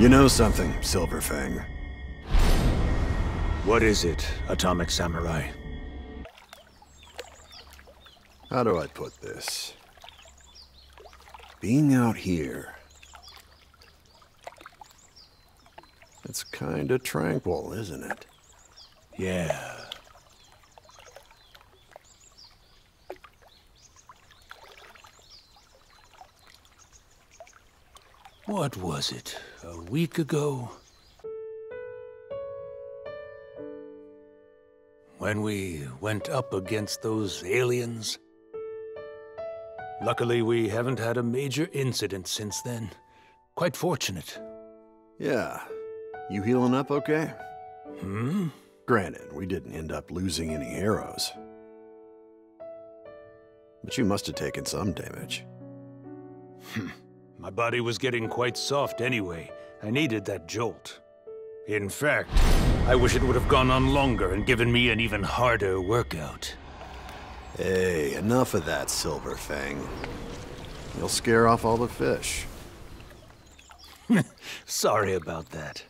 You know something, Silver Fang. What is it, Atomic Samurai? How do I put this? Being out here... It's kinda tranquil, isn't it? Yeah. What was it? A week ago? When we went up against those aliens? Luckily, we haven't had a major incident since then. Quite fortunate. Yeah. You healing up okay? Hmm? Granted, we didn't end up losing any arrows. But you must have taken some damage. My body was getting quite soft anyway. I needed that jolt. In fact, I wish it would have gone on longer and given me an even harder workout. Hey, enough of that, Silver Fang. You'll scare off all the fish. Sorry about that.